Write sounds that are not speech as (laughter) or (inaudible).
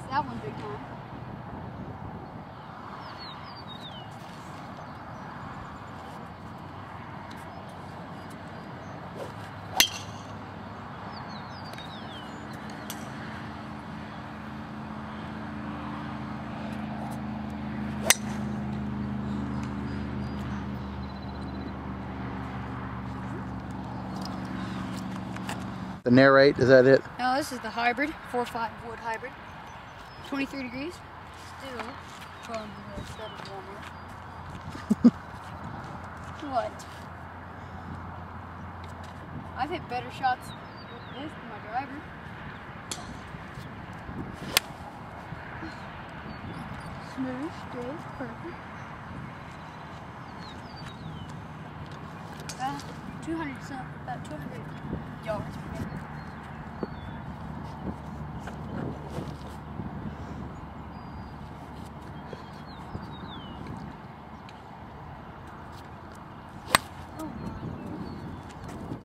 that one big time. The narrate, is that it? No, this is the hybrid, 4-5 wood hybrid. 23 degrees. Still from the seven warmer. (laughs) what? I've hit better shots with this than my driver. Smooth, straight, perfect. Uh, 200 some, about 200 yards.